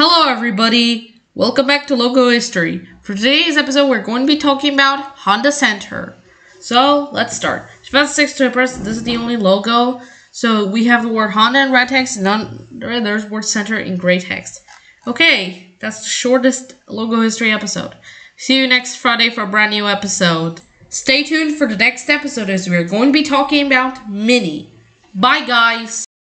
Hello, everybody. Welcome back to Logo History. For today's episode, we're going to be talking about Honda Center. So let's start. About six to press. This is the only logo. So we have the word Honda in red text, and under there's word center in gray text. Okay, that's the shortest Logo History episode. See you next Friday for a brand new episode. Stay tuned for the next episode as we're going to be talking about Mini. Bye, guys.